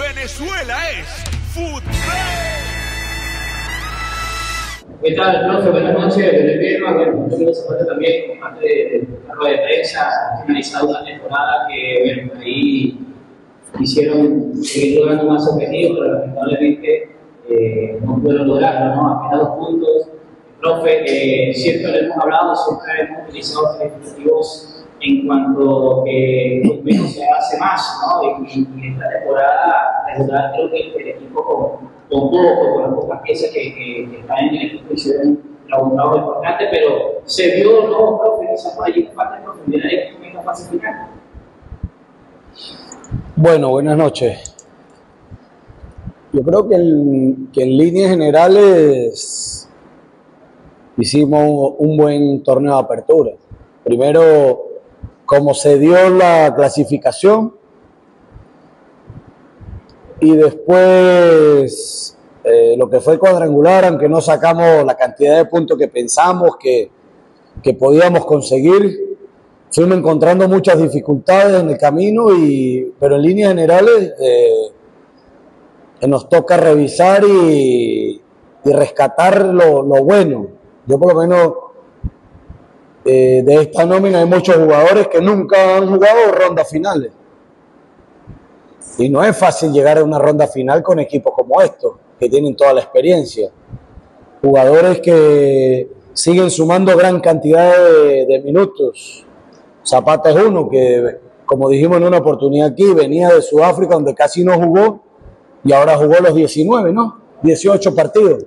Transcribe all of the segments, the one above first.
Venezuela es fútbol. ¿Qué tal, profe? Buenas noches, Verma. Bueno, yo Zapata también, como parte de la rueda de prensa, finalizado una temporada que, bueno, ahí quisieron seguir logrando más objetivos, pero lamentablemente eh, no pudieron lograrlo, ¿no? Apenas dos puntos. Profe, eh, siempre lo hemos hablado, siempre hemos utilizado objetivos en cuanto que menos se hace más, ¿no? Y, esta temporada creo que el, equipo con, con poco, con las pocas piezas que, que, están en el equipo hicieron un trabajo importante, pero se vio, ¿no? Profe, quizás por allí falta de profundidad en esta fase final. Bueno, buenas noches. Yo creo que en, que en líneas generales hicimos un buen torneo de apertura. Primero, como se dio la clasificación y después eh, lo que fue cuadrangular, aunque no sacamos la cantidad de puntos que pensamos que, podíamos conseguir, fuimos encontrando muchas dificultades en el camino, y, pero en líneas generales eh, nos toca revisar y, rescatar lo, lo bueno. Yo por lo menos eh, de esta nómina hay muchos jugadores que nunca han jugado rondas finales. Y no es fácil llegar a una ronda final con equipos como estos, que tienen toda la experiencia. Jugadores que siguen sumando gran cantidad de, minutos. Zapata es uno que, como dijimos en una oportunidad aquí, venía de Sudáfrica donde casi no jugó y ahora jugó los 19, ¿no? 18 partidos.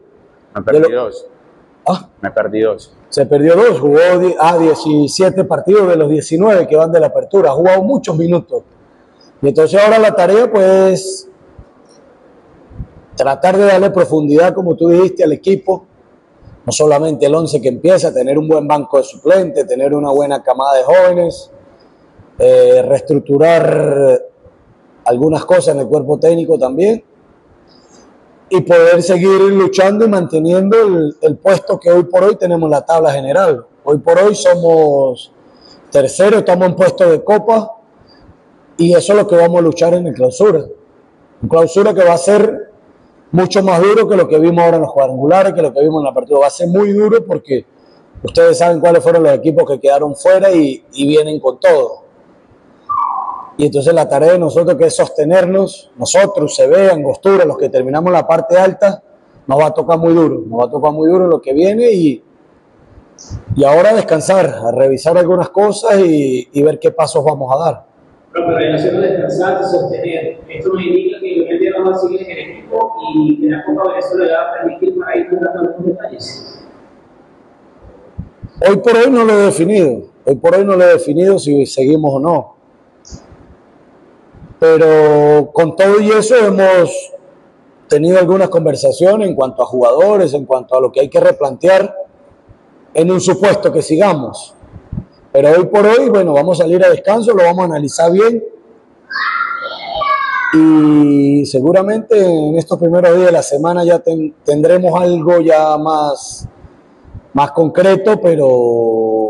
Me perdí dos. ¿Ah? Me perdí dos. Se perdió dos, jugó a 17 partidos de los 19 que van de la apertura, ha jugado muchos minutos. Y entonces ahora la tarea pues tratar de darle profundidad, como tú dijiste, al equipo, no solamente el 11 que empieza, tener un buen banco de suplentes, tener una buena camada de jóvenes, eh, reestructurar algunas cosas en el cuerpo técnico también y poder seguir luchando y manteniendo el, puesto que hoy por hoy tenemos en la tabla general. Hoy por hoy somos terceros, estamos en puesto de copa y eso es lo que vamos a luchar en el clausura. Un clausura que va a ser mucho más duro que lo que vimos ahora en los cuadrangulares, que lo que vimos en la apertura. Va a ser muy duro porque ustedes saben cuáles fueron los equipos que quedaron fuera y vienen con todo. Y entonces la tarea de nosotros que es sostenernos, nosotros, se ve, Angostura, los que terminamos la parte alta, nos va a tocar muy duro, nos va a tocar muy duro lo que viene y, y ahora descansar, a revisar algunas cosas y, y ver qué pasos vamos a dar. Pero, en hacerlo descansar, sostener, esto nos indica que el día vamos a seguir en el equipo y que la Copa Venezuela le va a permitir para ir jugando algunos detalles. Hoy por hoy no lo he definido, hoy por hoy no lo he definido si seguimos o no pero con todo y eso hemos tenido algunas conversaciones en cuanto a jugadores, en cuanto a lo que hay que replantear en un supuesto que sigamos. Pero hoy por hoy, bueno, vamos a salir a descanso, lo vamos a analizar bien y seguramente en estos primeros días de la semana ya tendremos algo ya más, más concreto, pero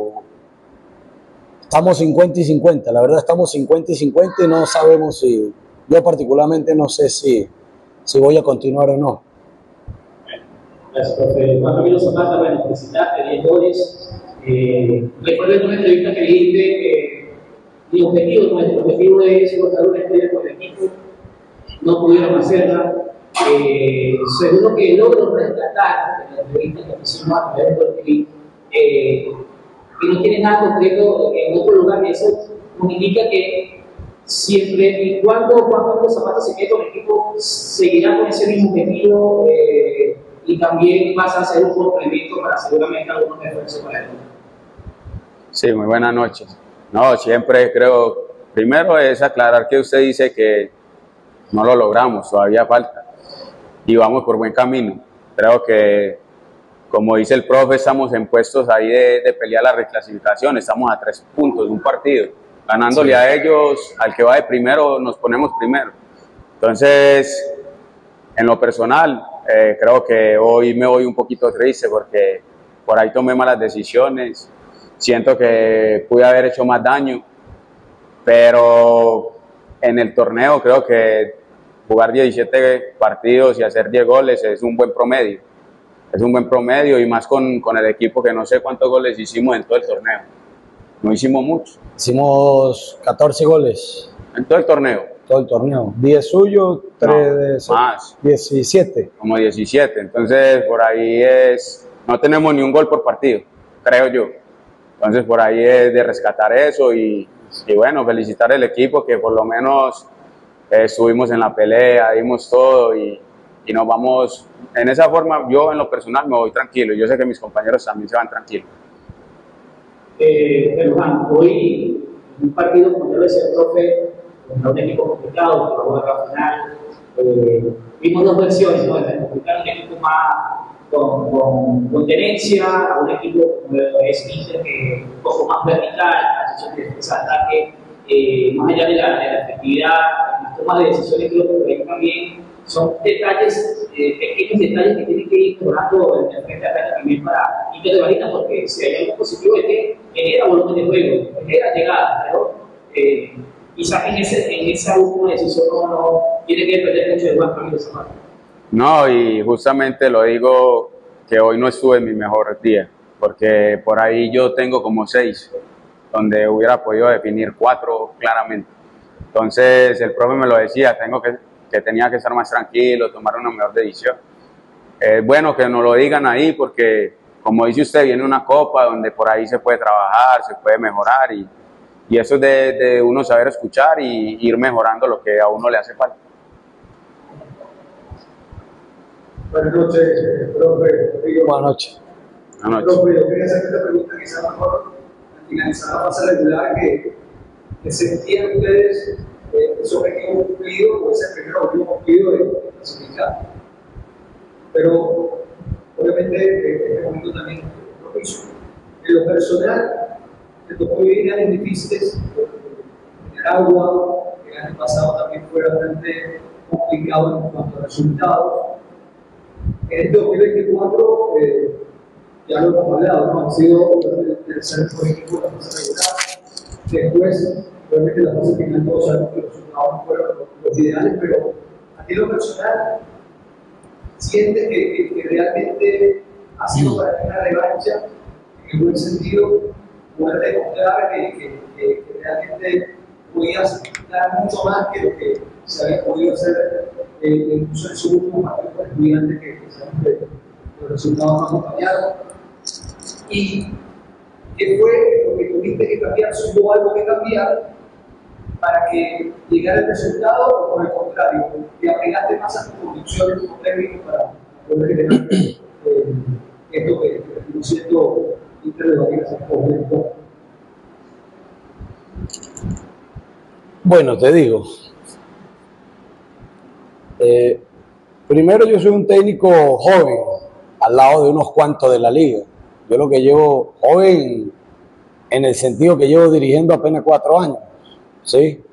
estamos 50 y 50, la verdad estamos 50 y 50 y no sabemos si, yo particularmente no sé si, si voy a continuar o no. Gracias, profe. Juan Camilo Zapata, bueno, felicitarte, 10 goles. Eh, recuerdo una entrevista que dijiste que mi objetivo, nuestro objetivo es lograr una estrella con el equipo, no pudieron hacerla. Eh, seguro que logro rescatar en la entrevista que hicimos a través del eh, que no tiene nada concreto en otro lugar, y eso nos indica que siempre y cuando Juan Carlos se quede el equipo, seguirá con ese mismo objetivo eh, y también vas a hacer un complemento para seguramente algunos esfuerzos para él. Sí, muy buenas noches. No, siempre creo, primero es aclarar que usted dice que no lo logramos, todavía falta y vamos por buen camino. Creo que como dice el profe, estamos en puestos ahí de, pelear la reclasificación, estamos a tres puntos de un partido, ganándole a ellos, al que va de primero, nos ponemos primero. Entonces, en lo personal, eh, creo que hoy me voy un poquito triste porque por ahí tomé malas decisiones, siento que pude haber hecho más daño, pero en el torneo creo que jugar 17 partidos y hacer 10 goles es un buen promedio. Es un buen promedio y más con, con el equipo que no sé cuántos goles hicimos en todo el torneo. No hicimos mucho. Hicimos 14 goles En todo el torneo, todo el torneo. 10 suyos, 3 No, de más. 17. como 17. Entonces, por ahí es. No tenemos ni un gol por partido, creo yo. Entonces, por ahí es de rescatar eso y, y bueno, felicitar al equipo que por lo menos eh, estuvimos en la pelea, dimos todo y, y nos vamos. En esa forma, yo en lo personal me voy tranquilo. Yo sé que mis compañeros también se van tranquilos. Eh, pero Juan, hoy un partido, como yo lo decía profe, un equipo complicado, que a la final, eh, vimos dos versiones, ¿no? El complicado, un equipo más con, tenencia, a un equipo como es Inter, que es un poco más vertical, la de ataque, eh, más allá de la, de la efectividad, las tomas de decisiones, creo que también son detalles, eh, pequeños detalles que tienen que ir mejorando en el frente de también para Barita, porque si hay algo positivo es que genera volumen de juego, genera llegada, pero eh, quizás en, ese, en esa última decisión no, no tiene que depender mucho de Camilo Zapata. No, y justamente lo digo que hoy no estuve en mi mejor día, porque por ahí yo tengo como seis, donde hubiera podido definir cuatro claramente. Entonces el profe me lo decía, tengo que, que tenía que estar más tranquilo, tomar una mejor decisión. Es bueno que nos lo digan ahí porque, como dice usted, viene una copa donde por ahí se puede trabajar, se puede mejorar y, y eso es de, de uno saber escuchar y ir mejorando lo que a uno le hace falta. Buenas noches, profe. Buenas noches. Buenas noches. Profe, yo quería hacerte esta pregunta quizás mejor al finalizar la fase regular que, que sentían ustedes eh, ese objetivo cumplido o ese primer objetivo cumplido de, clasificar. Pero obviamente eh, este momento también es propicio. En lo personal, te tocó vivir años difíciles en agua, el año pasado también fue bastante complicado en cuanto a resultados. En este 2024, eh, ya lo hemos hablado, han sido el tercer equipo de la fase regular. Después, obviamente, la fase final, todos sabemos que no fueron los, ideales, pero a ti lo personal, sientes que, que, que realmente ha sido para ti una revancha, en el buen sentido, poder demostrar que, realmente podías dar mucho más que lo que se había podido hacer eh, incluso en su último partido con estudiantes que, que que los resultados no acompañaron. ¿Y qué fue lo que tuviste que cambiar? ¿Si hubo algo que cambiar para que llegara el resultado o por el contrario, te apegaste más a tu convicción como técnico para poder generar eh, esto que que terminó siendo Inter de Barrigas en este momento? Bueno, te digo. Eh, primero yo soy un técnico joven, al lado de unos cuantos de la liga. Yo lo que llevo joven en el sentido que llevo dirigiendo apenas cuatro años, ¿sí?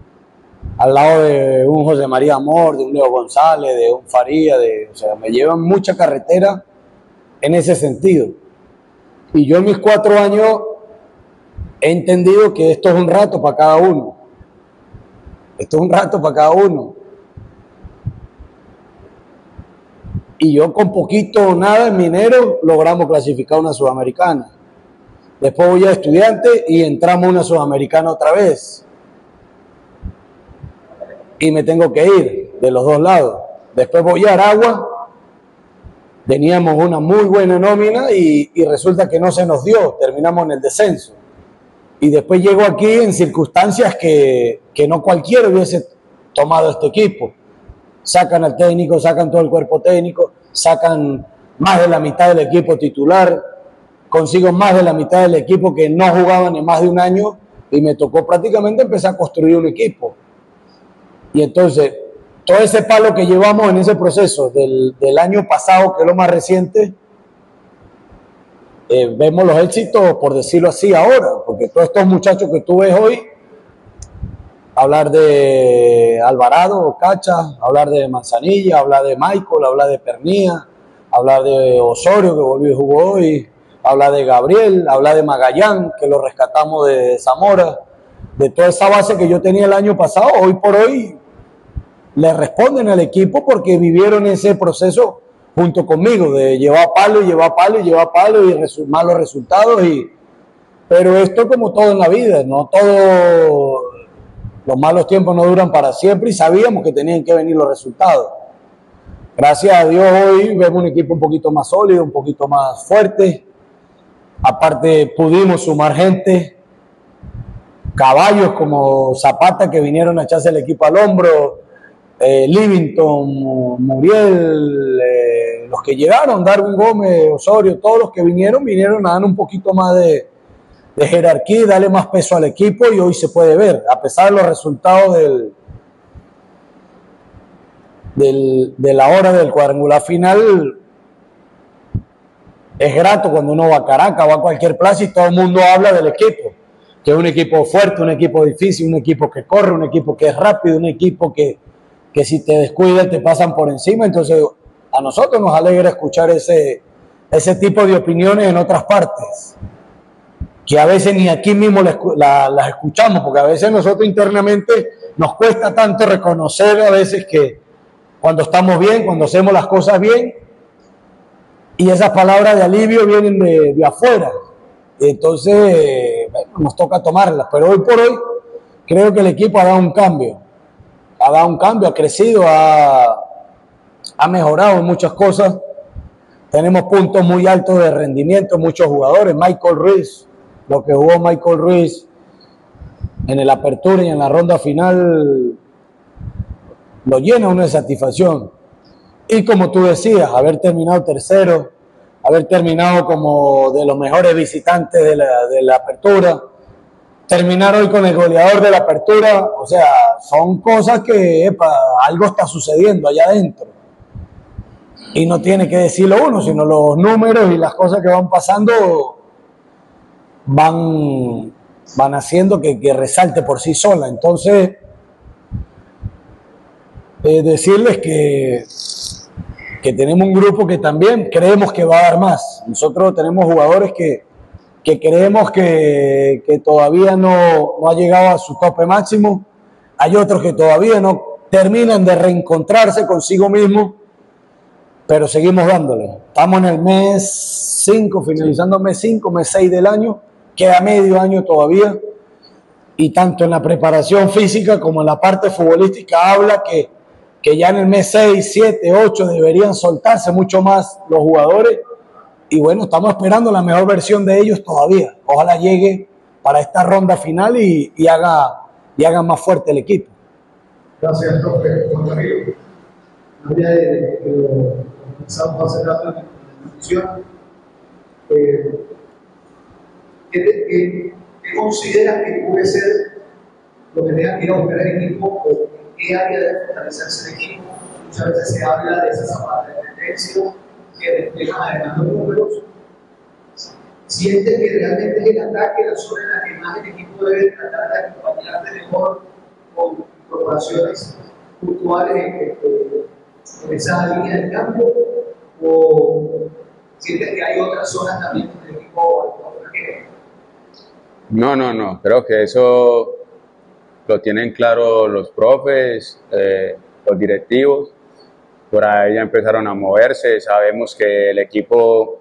Al lado de un José María Amor, de un Leo González, de un Faría, de, o sea, me llevan mucha carretera en ese sentido. Y yo en mis cuatro años he entendido que esto es un rato para cada uno. Esto es un rato para cada uno. Y yo con poquito o nada en minero logramos clasificar una sudamericana. Después voy a estudiante y entramos una sudamericana otra vez. Y me tengo que ir de los dos lados. Después voy a Aragua. Teníamos una muy buena nómina y, y resulta que no se nos dio. Terminamos en el descenso. Y después llego aquí en circunstancias que, que no cualquiera hubiese tomado este equipo. Sacan al técnico, sacan todo el cuerpo técnico, sacan más de la mitad del equipo titular, consigo más de la mitad del equipo que no jugaban en más de un año y me tocó prácticamente empezar a construir un equipo. Y entonces, todo ese palo que llevamos en ese proceso del, del año pasado, que es lo más reciente, eh, vemos los éxitos, por decirlo así, ahora, porque todos estos muchachos que tú ves hoy, hablar de Alvarado, Cacha, hablar de Manzanilla, hablar de Michael, hablar de Pernía, hablar de Osorio, que volvió y jugó hoy, hablar de Gabriel, hablar de Magallán, que lo rescatamos de Zamora, de toda esa base que yo tenía el año pasado, hoy por hoy le responden al equipo porque vivieron ese proceso junto conmigo, de llevar palo y llevar palo y llevar palo y resu malos resultados. Y, pero esto como todo en la vida, no todo, los malos tiempos no duran para siempre y sabíamos que tenían que venir los resultados. Gracias a Dios hoy vemos un equipo un poquito más sólido, un poquito más fuerte. Aparte pudimos sumar gente, caballos como Zapata que vinieron a echarse el equipo al hombro, eh, Livington, Muriel, eh, los que llegaron, Darwin Gómez, Osorio, todos los que vinieron, vinieron a dar un poquito más de, jerarquía y darle más peso al equipo y hoy se puede ver, a pesar de los resultados del, del, de la hora del cuadrangular final, es grato cuando uno va a Caracas, va a cualquier plaza y todo el mundo habla del equipo, que es un equipo fuerte, un equipo difícil, un equipo que corre, un equipo que es rápido, un equipo que, que si te descuidas te pasan por encima. Entonces, a nosotros nos alegra escuchar ese, ese tipo de opiniones en otras partes, que a veces ni aquí mismo las escuchamos, porque a veces nosotros internamente nos cuesta tanto reconocer a veces que cuando estamos bien, cuando hacemos las cosas bien, y esas palabras de alivio vienen de, de afuera. Entonces, nos toca tomarlas, pero hoy por hoy creo que el equipo ha dado un cambio ha dado un cambio, ha crecido, ha, mejorado muchas cosas. Tenemos puntos muy altos de rendimiento, muchos jugadores. Michael Ruiz, lo que jugó Michael Ruiz en el apertura y en la ronda final, lo llena una satisfacción. Y como tú decías, haber terminado tercero, haber terminado como de los mejores visitantes de la, apertura, terminar hoy con el goleador de la apertura, o sea, son cosas que epa, algo está sucediendo allá adentro. Y no tiene que decirlo uno, sino los números y las cosas que van pasando van, van haciendo que, que resalte por sí sola. Entonces, eh, decirles que, que tenemos un grupo que también creemos que va a dar más. Nosotros tenemos jugadores que, que creemos que, que todavía no, no, ha llegado a su tope máximo. Hay otros que todavía no terminan de reencontrarse consigo mismo, pero seguimos dándole. Estamos en el mes 5, finalizando mes 5, mes 6 del año, queda medio año todavía, y tanto en la preparación física como en la parte futbolística habla que, que ya en el mes 6, 7, 8 deberían soltarse mucho más los jugadores y bueno, estamos esperando la mejor versión de ellos todavía. Ojalá llegue para esta ronda final y, y haga, y haga más fuerte el equipo. Gracias, profe. Que lo comenzamos hace rato en la discusión, eh, ¿qué, qué, ¿qué, consideras que puede ser lo que tenga que ir a buscar el equipo qué área debe fortalecerse el equipo? Muchas veces se habla de esa zapata de tendencia que además los números, siente que realmente es el ataque la zona en la que más el equipo debe tratar de acompañarte mejor con incorporaciones puntuales en, en esa línea del campo o sientes que hay otras zonas también donde el equipo no, no, no, creo que eso lo tienen claro los profes, eh, los directivos por ahí ya empezaron a moverse, sabemos que el equipo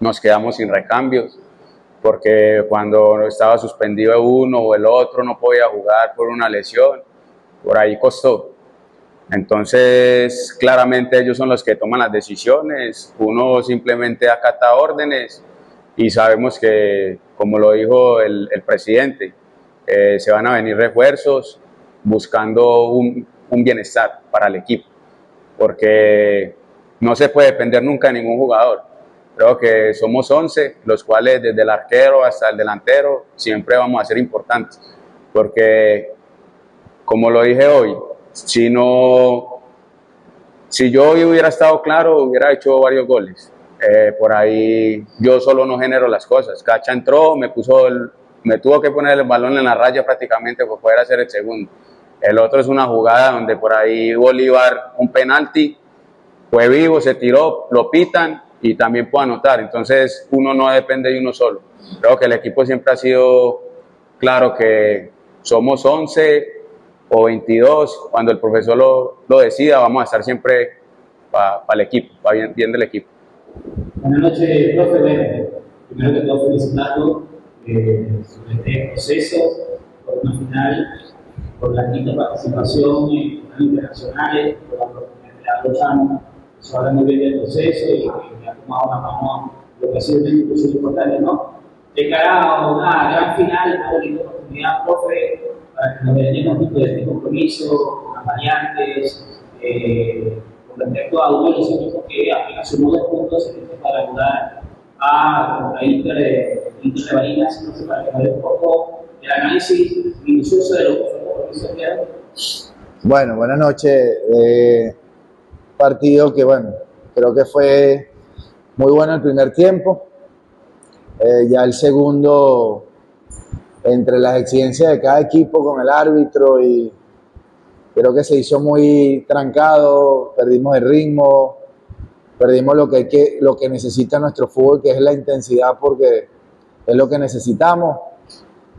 nos quedamos sin recambios, porque cuando estaba suspendido uno o el otro no podía jugar por una lesión, por ahí costó. Entonces, claramente ellos son los que toman las decisiones, uno simplemente acata órdenes y sabemos que, como lo dijo el, el presidente, eh, se van a venir refuerzos buscando un, bienestar para el equipo porque no se puede depender nunca de ningún jugador. Creo que somos 11, los cuales desde el arquero hasta el delantero siempre vamos a ser importantes, porque como lo dije hoy, si no, si yo hoy hubiera estado claro, hubiera hecho varios goles. Eh, por ahí yo solo no genero las cosas. Cacha entró, me puso el, me tuvo que poner el balón en la raya prácticamente para poder hacer el segundo. El otro es una jugada donde por ahí Bolívar, un penalti, fue vivo, se tiró, lo pitan y también puede anotar. Entonces uno no depende de uno solo. Creo que el equipo siempre ha sido claro que somos 11 o 22, cuando el profesor lo, lo decida, vamos a estar siempre para el equipo, para bien, bien, del equipo. Buenas noches, profe. Primero que todo felicitarlo eh, sobre este proceso, por una final, por la quinta participación en torneos internacionales, por la oportunidad que ha dado Eso habla muy bien del proceso y que ha tomado una mano lo que ha sido un impulso importante, ¿no? De cara a una gran final, una bonita oportunidad, profe, para que nos veamos de este compromiso, con las variantes, eh, con respecto a de los equipos que apenas sumó dos puntos para ayudar a la Inter Bueno, buenas noches. Eh, partido que, bueno, creo que fue muy bueno el primer tiempo. Eh, ya el segundo, entre las exigencias de cada equipo con el árbitro y creo que se hizo muy trancado, perdimos el ritmo, perdimos lo que, hay que, lo que necesita nuestro fútbol, que es la intensidad, porque es lo que necesitamos.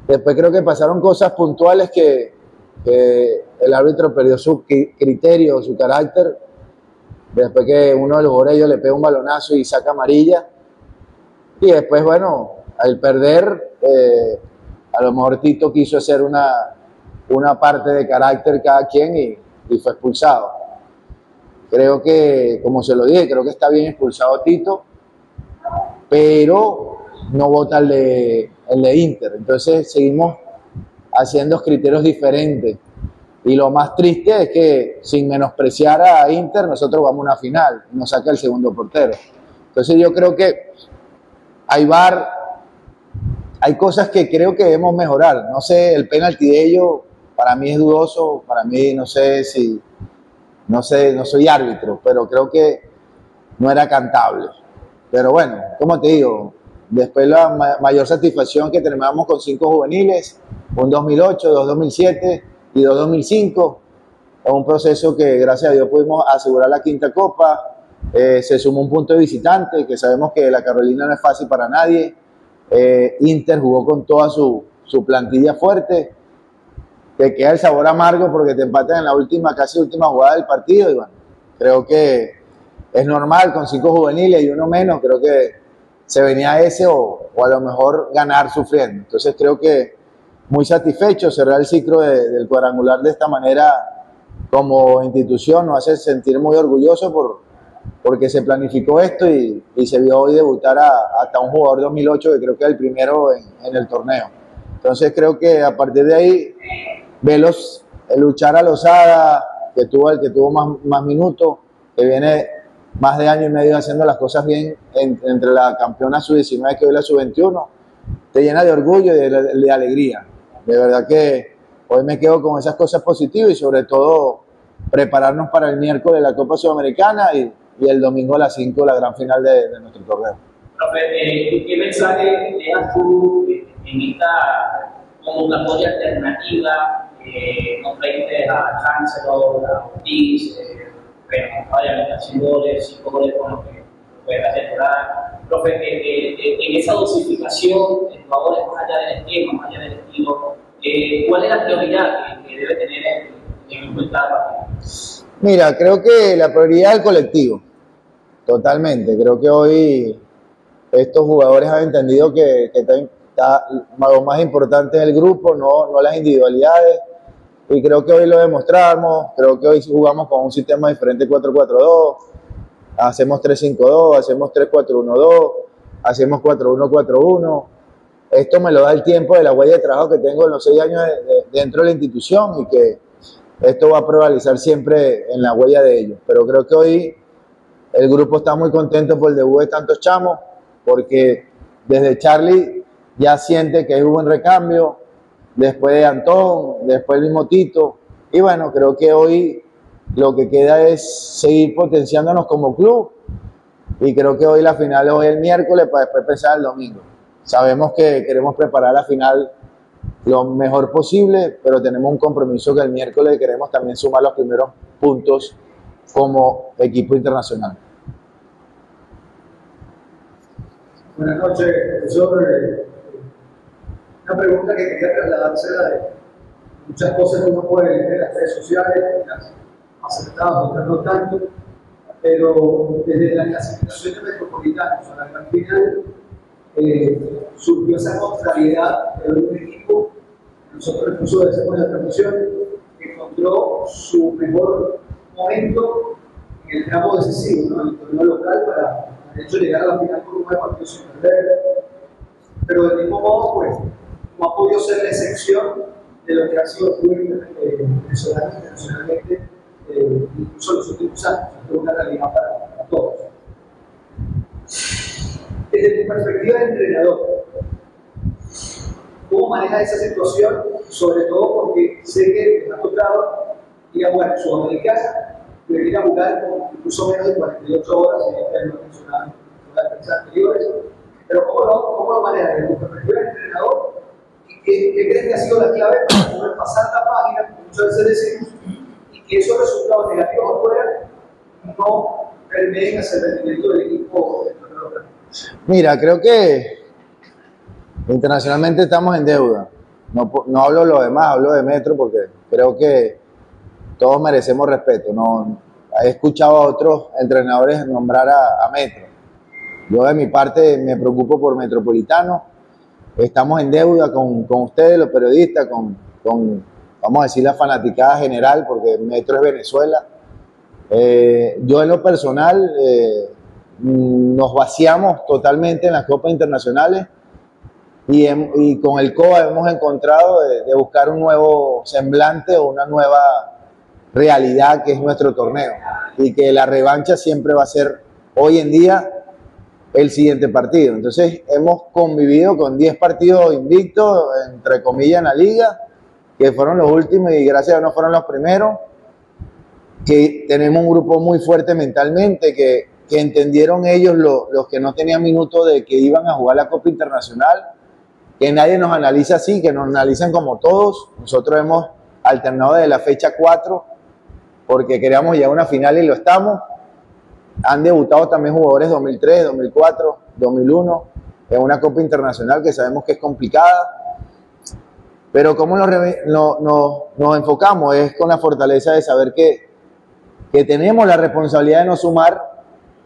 Después creo que pasaron cosas puntuales que, el árbitro perdió su criterio, su carácter, después que uno de los jugadores le pega un balonazo y saca amarilla. Y después, bueno, al perder, eh, a lo mejor Tito quiso hacer una, una parte de carácter cada quien y, y, fue expulsado. Creo que, como se lo dije, creo que está bien expulsado Tito, pero no vota el de, el de Inter. Entonces seguimos haciendo criterios diferentes. Y lo más triste es que, sin menospreciar a Inter, nosotros vamos a una final nos saca el segundo portero. Entonces yo creo que hay bar, hay cosas que creo que debemos mejorar. No sé, el penalti de ellos para mí es dudoso, para mí no sé si, no sé, no soy árbitro, pero creo que no era cantable. Pero bueno, como te digo, después la mayor satisfacción que terminamos con cinco juveniles, un 2008, dos 2007 y dos 2005. Es un proceso que gracias a Dios pudimos asegurar la quinta copa, eh, se sumó un punto de visitante, que sabemos que la Carolina no es fácil para nadie. Eh, Inter jugó con toda su, su, plantilla fuerte. Te queda el sabor amargo porque te empatan en la última, casi última jugada del partido. Y bueno, creo que es normal con cinco juveniles y uno menos. Creo que se venía ese o, o a lo mejor ganar sufriendo. Entonces creo que muy satisfecho cerrar el ciclo de, del cuadrangular de esta manera como institución nos hace sentir muy orgulloso por, porque se planificó esto y, se vio hoy debutar a, hasta un jugador 2008 que creo que es el primero en, en, el torneo. Entonces creo que a partir de ahí, velos, luchar a Lozada, que tuvo el que tuvo más, más minutos, que viene más de año y medio haciendo las cosas bien en, entre la campeona sub-19 que hoy la sub-21, te llena de orgullo y de, de alegría. De verdad que hoy me quedo con esas cosas positivas y sobre todo prepararnos para el miércoles la Copa Sudamericana y, y el domingo a las 5 la gran final de, de nuestro torneo. Profe, eh, ¿qué mensaje dejas tú en esta convocatoria alternativa? Eh, no frente a Chancellor, a Ortiz, eh, bueno, obviamente haciendo goles, cinco goles con lo que puede la. Profe, eh, eh, en esa dosificación de jugadores más allá del esquema, más allá del estilo, eh, ¿cuál es la prioridad que, que debe tener en, en cuenta? Mira, creo que la prioridad es el colectivo, totalmente. Creo que hoy estos jugadores han entendido que, que está, está, lo más importante es el grupo, no, no las individualidades. Y creo que hoy lo demostramos, creo que hoy jugamos con un sistema diferente 4-4-2, hacemos 3-5-2, hacemos 3-4-1-2, hacemos 4-1-4-1. Esto me lo da el tiempo de la huella de trabajo que tengo en los seis años de, de, dentro de la institución y que esto va a prevalecer siempre en la huella de ellos. Pero creo que hoy el grupo está muy contento por el debut de tantos chamos, porque desde Charlie ya siente que hay un buen recambio, después de Antón, después el mismo Tito, y bueno, creo que hoy lo que queda es seguir potenciándonos como club, y creo que hoy la final es hoy el miércoles para después empezar el domingo. Sabemos que queremos preparar la final lo mejor posible, pero tenemos un compromiso que el miércoles queremos también sumar los primeros puntos como equipo internacional. Buenas noches, profesor. Una pregunta que quería trasladársela de muchas cosas que uno puede leer en las redes sociales, unas acertadas, otras no tanto, pero desde la clasificación de metropolitanos a la gran final eh, surgió esa contrariedad de un equipo, nosotros incluso decimos la transmisión, que encontró su mejor momento en el tramo decisivo, ¿no? en el torneo local, para de hecho llegar a la final con un partido sin perder. Pero del mismo modo, pues, no ha podido ser la excepción de lo que ha sido el eh, internacionalmente, eh, incluso en los últimos años. Es una realidad para, todos. Desde tu perspectiva de entrenador, ¿cómo manejas esa situación? Sobre todo porque sé que te ha tocado ir a jugar Sudamericana, ir a jugar incluso menos de 48 horas, ya lo mencionaba en las anteriores. Pero ¿cómo lo, cómo lo manejas desde tu perspectiva de entrenador? ¿Y qué, qué crees que ha sido la clave para poder pasar la página, muchas veces decimos, y que esos resultados negativos afuera no permeen hacia el rendimiento del equipo? Mira, creo que internacionalmente estamos en deuda. No, no hablo de lo demás, hablo de Metro porque creo que todos merecemos respeto. No, he escuchado a otros entrenadores nombrar a, a Metro. Yo de mi parte me preocupo por Metropolitano. Estamos en deuda con, con ustedes, los periodistas, con, con, vamos a decir, la fanaticada general, porque Metro es Venezuela. Eh, yo en lo personal eh, nos vaciamos totalmente en las copas internacionales y, con el COA hemos encontrado de buscar un nuevo semblante o una nueva realidad que es nuestro torneo y que la revancha siempre va a ser hoy en día el siguiente partido. Entonces hemos convivido con 10 partidos invictos, entre comillas, en la liga, que fueron los últimos y gracias a Dios no fueron los primeros que tenemos un grupo muy fuerte mentalmente, que, que entendieron ellos, lo- los que no tenían minutos de que iban a jugar la Copa Internacional, que nadie nos analiza así, que nos analizan como todos. Nosotros hemos alternado desde la fecha 4 porque queríamos llegar a una final y lo estamos. Han debutado también jugadores 2003, 2004, 2001 en una Copa Internacional que sabemos que es complicada. Pero cómo nos, no- no- nos enfocamos es con la fortaleza de saber que, que tenemos la responsabilidad de no sumar,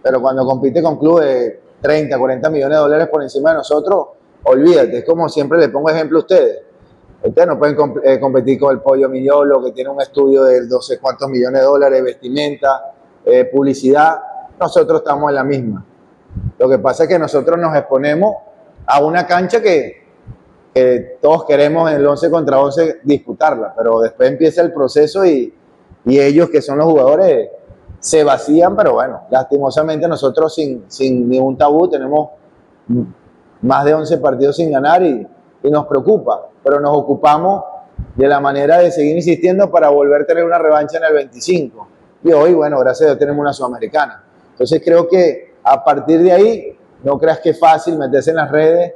pero cuando compite con clubes de 30, 40 millones de dólares por encima de nosotros, olvídate, es como siempre le pongo ejemplo a ustedes. Ustedes no pueden eh, competir con el Pollo Miñolo, que tiene un estudio de 12 cuántos millones de dólares, vestimenta, eh, publicidad. Nosotros estamos en la misma. Lo que pasa es que nosotros nos exponemos a una cancha que, todos queremos en el 11 contra 11 disputarla, pero después empieza el proceso y, ellos que son los jugadores se vacían, pero bueno, lastimosamente nosotros sin, sin ningún tabú tenemos más de 11 partidos sin ganar y, y nos preocupa, pero nos ocupamos de la manera de seguir insistiendo para volver a tener una revancha en el 25. Y hoy, bueno, gracias a Dios tenemos una sudamericana. Entonces creo que a partir de ahí, no creas que es fácil meterse en las redes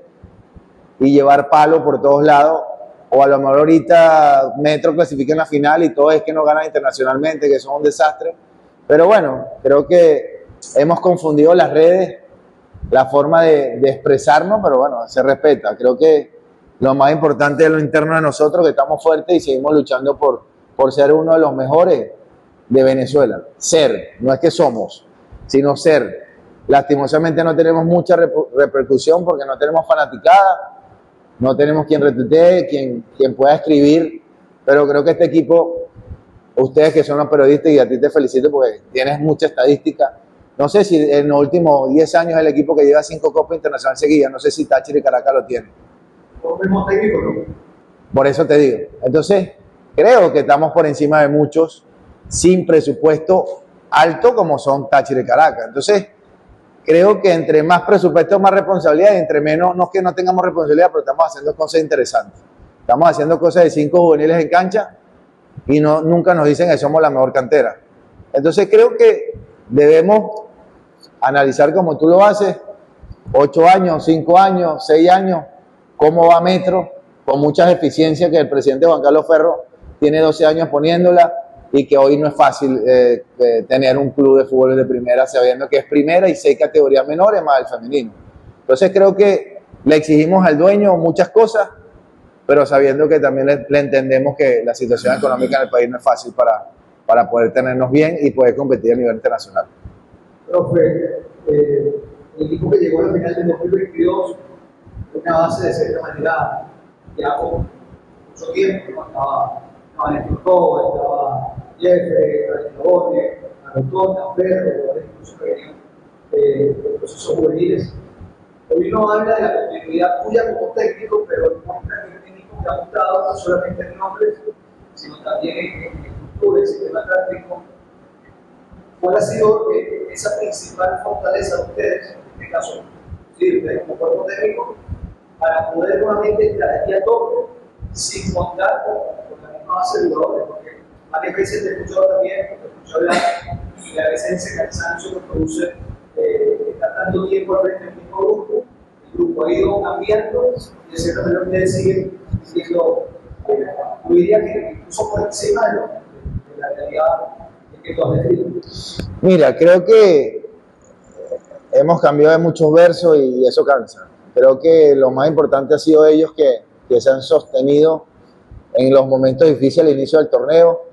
y llevar palo por todos lados. O a lo mejor ahorita Metro clasifica en la final y todo es que no ganan internacionalmente, que son un desastre. Pero bueno, creo que hemos confundido las redes, la forma de, de expresarnos, pero bueno, se respeta. Creo que lo más importante es lo interno de nosotros, que estamos fuertes y seguimos luchando por, por ser uno de los mejores de Venezuela. Ser, no es que somos, sino ser. Lastimosamente no tenemos mucha repercusión porque no tenemos fanaticada, no tenemos quien retuitee, quien, quien pueda escribir, pero creo que este equipo, ustedes que son los periodistas y a ti te felicito porque tienes mucha estadística. No sé si en los últimos 10 años el equipo que lleva cinco Copas Internacionales seguidas, no sé si Táchira y Caracas lo tienen. Por eso te digo. Entonces, creo que estamos por encima de muchos sin presupuesto alto como son Táchira y Caracas. Entonces, creo que entre más presupuesto, más responsabilidad, y entre menos, no es que no tengamos responsabilidad, pero estamos haciendo cosas interesantes. Estamos haciendo cosas de cinco juveniles en cancha y no, nunca nos dicen que somos la mejor cantera. Entonces, creo que debemos analizar como tú lo haces, ocho años, cinco años, seis años, cómo va Metro, con muchas eficiencias que el presidente Juan Carlos Ferro tiene 12 años poniéndola y que hoy no es fácil eh, eh, tener un club de fútbol de primera sabiendo que es primera y seis categorías menores más el femenino. Entonces creo que le exigimos al dueño muchas cosas pero sabiendo que también le, le entendemos que la situación económica en país no es fácil para, para poder tenernos bien y poder competir a nivel internacional. Profe, eh, el equipo que llegó a la final del 2022 una base de cierta manera ya con mucho tiempo, estaba, estaba Coba, estaba Jeffrey, Aristobone, Arotona, Ferro, incluso venían eh, procesos juveniles. Hoy no habla de la continuidad tuya como técnico, pero el técnico que ha mostrado no solamente en nombres, sino también en, en estructura, el sistema táctico. ¿Cuál ha sido eh, esa principal fortaleza de ustedes, en este caso, ustedes como cuerpo técnico, para poder nuevamente estar aquí a tope sin contar con, base de jugadores? Porque varias veces te he escuchado también, te he escuchado hablar, y a veces ese cansancio que produce eh, estar tanto tiempo al frente del mismo grupo, el grupo ha ido cambiando y de cierta manera ustedes siguen siendo, eh, yo diría que incluso por encima de, lo, de la realidad que tú has descrito. Mira, creo que hemos cambiado de muchos versos y eso cansa. Creo que lo más importante ha sido ellos que, que se han sostenido en los momentos difíciles al inicio del torneo.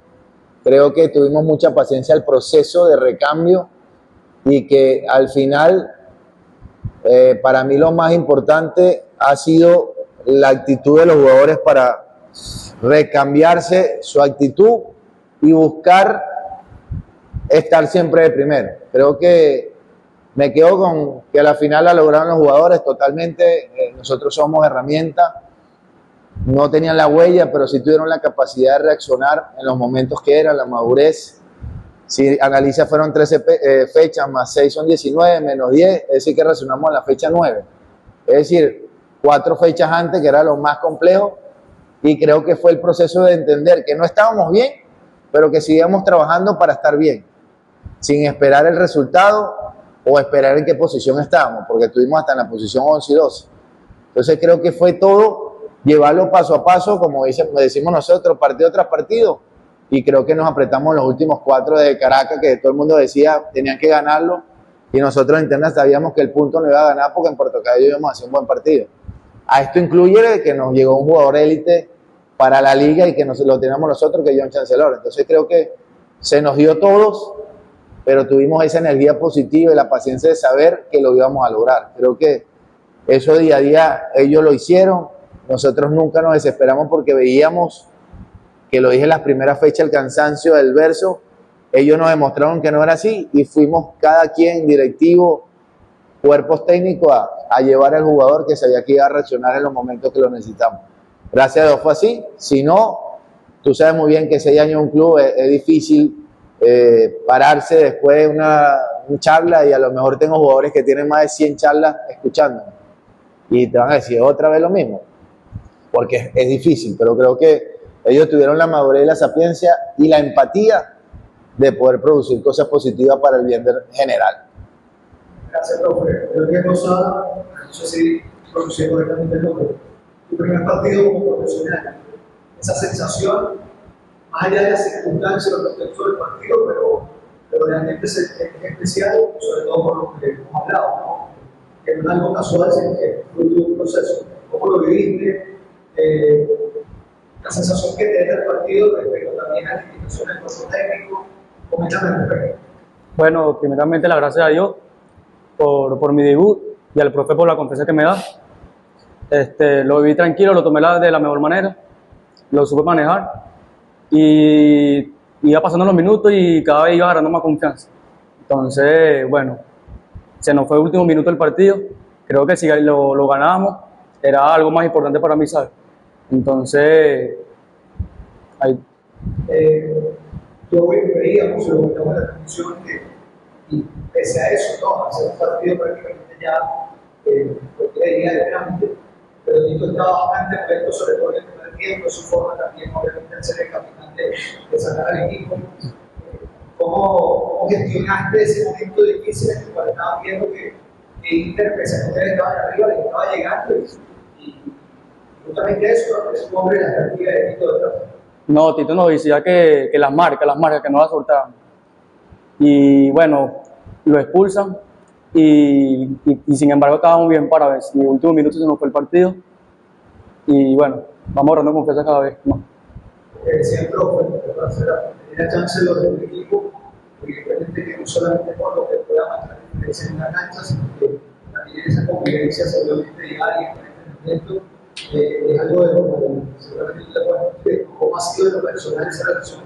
Creo que tuvimos mucha paciencia al proceso de recambio y que al final, eh, para mí lo más importante ha sido la actitud de los jugadores para recambiarse su actitud y buscar estar siempre de primero. Creo que me quedo con que a la final la lograron los jugadores totalmente. eh, nosotros somos herramienta. No tenían la huella, pero sí tuvieron la capacidad de reaccionar en los momentos que eran, la madurez. Si analiza, fueron 13 pe- eh, fechas, más 6 son 19, menos 10, es decir, que reaccionamos a la fecha 9. Es decir, cuatro fechas antes, que era lo más complejo, y creo que fue el proceso de entender que no estábamos bien, pero que seguíamos trabajando para estar bien, sin esperar el resultado o esperar en qué posición estábamos, porque estuvimos hasta en la posición 11 y 12. Entonces creo que fue todo llevarlo paso a paso, como dice- decimos nosotros, partido tras partido, y creo que nos apretamos los últimos cuatro de Caracas, que todo el mundo decía tenían que ganarlo, y nosotros en internet sabíamos que el punto no iba a ganar porque en Puerto Cabello íbamos a hacer un buen partido. A esto incluye que nos llegó un jugador élite para la liga y que nos, lo tenemos nosotros, que es John Chancellor. Entonces creo que se nos dio todos, pero tuvimos esa energía positiva y la paciencia de saber que lo íbamos a lograr. Creo que eso día a día ellos lo hicieron, nosotros nunca nos desesperamos porque veíamos, que lo dije en las primeras fechas, el cansancio del verso, ellos nos demostraron que no era así y fuimos cada quien directivo, cuerpos técnicos a, llevar al jugador que sabía que iba a reaccionar en los momentos que lo necesitamos. Gracias a Dios fue así, si no, tú sabes muy bien que seis años en un club es, difícil eh, pararse después de una, una charla y a lo mejor tengo jugadores que tienen más de 100 charlas escuchando. Y te van a decir otra vez lo mismo, porque es, es difícil, pero creo que ellos tuvieron la madurez la sapiencia y la empatía de poder producir cosas positivas para el bien general. Gracias, profe. El día pasado, no sé si pronuncié correctamente el nombre, tu primer partido como profesional, esa sensación, más allá de las circunstancias, los contextos del partido, pero, pero realmente es, es especial, sobre todo por lo que hemos hablado, ¿no? que no es algo casual, sino que de un proceso. ¿Cómo lo viviste? Eh, la sensación que deja el partido respecto también a las instituciones del cuerpo técnico, coméntame respecto. Bueno, primeramente las gracias a Dios por, por mi debut y al profe por la confianza que me da. Este, lo viví tranquilo, lo tomé la- de la mejor manera, lo supe manejar y iba pasando los minutos y cada vez iba agarrando más confianza. Entonces, bueno, se nos fue el último minuto del partido, creo que si lo, lo ganábamos era algo más importante para mí, ¿sabes? Entonces, ahí, eh, yo veíamos, lo comentamos en la transmisión, que y pese a eso, ¿no? hacer un partido prácticamente ya eh, cualquier día de trámite, pero Tito estaba bastante atento, sobre todo el primer tiempo, su forma también, obviamente, de ser el capitán de, de sacar al equipo. Eh, ¿Cómo, ¿Cómo gestionaste ese momento difícil en el cual estaban viendo que, que Inter, pese a que ustedes estaban arriba, les estaba llegando? Justamente eso, ¿no? hombre de la jerarquía de Tito. No, Tito nos decía que, que las marcas, las marcas, que no las soltaban. Y bueno, lo expulsan y, y- y sin embargo estábamos bien para ver. Y en el último minuto se nos fue el partido. Y bueno, vamos agarrando confianza cada vez más. a ser la chance de del equipo, porque realmente que no solamente por lo que pueda marcar en la cancha, sino que también esa convivencia seguramente diaria, con el entrenamiento, eh, es algo de lo que seguramente le puedo decir, cómo ha sido de lo personal esa relación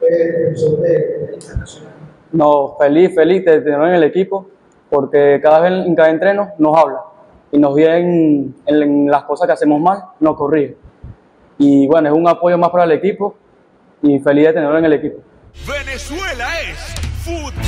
con el defensor de, de internacional. No, feliz, feliz de tenerlo en el equipo, porque cada vez en cada entreno nos habla y nos ve en, en las cosas que hacemos mal, nos corrige. Y bueno, es un apoyo más para el equipo y feliz de tenerlo en el equipo. Venezuela es fútbol.